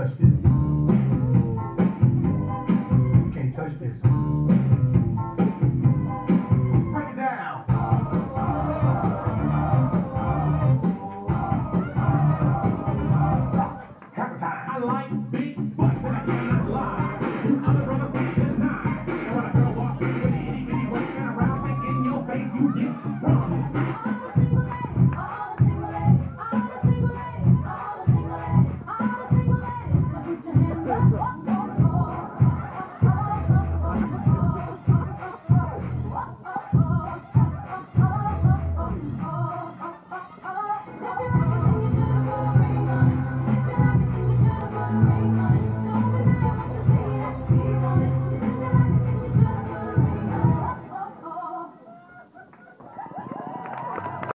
touch this. You can't touch this. Break it down. Stop. Half time. I like big butts and I cannot lie. Other brothers can deny. And when a girl walks in with bitty waist and in your face, you get sprung. Go.